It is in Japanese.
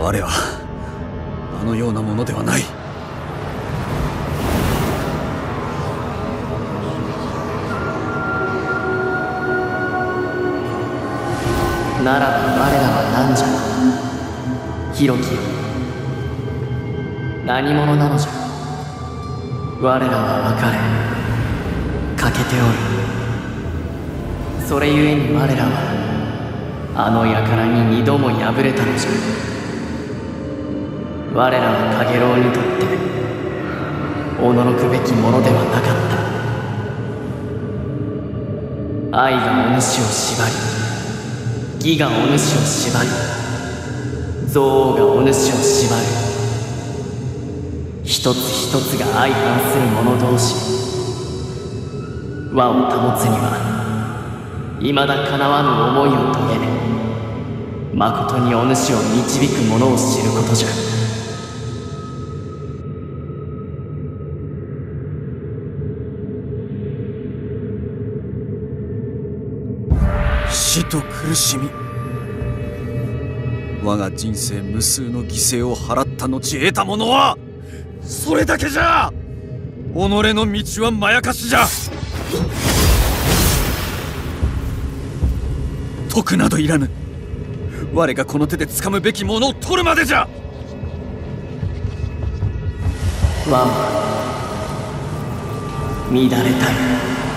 我はあのようなものではない。ならば我らは何じゃ広きよ何者なのじゃ。我らは別れ欠けておる。それゆえに我らはあの輩に二度も敗れたのじゃ。我らは陽炎にとって驚くべきものではなかった愛がお主を縛り義がお主を縛り憎悪がお主を縛る一つ一つが相反する者同士和を保つには未だかなわぬ思いを遂げ誠にお主を導く者を知ることじゃ。死と苦しみ。我が人生無数の犠牲を払った後得たものはそれだけじゃ。己の道はまやかしじゃ。徳などいらぬ。我がこの手で掴むべきものを取るまでじゃ。ワン乱れた。い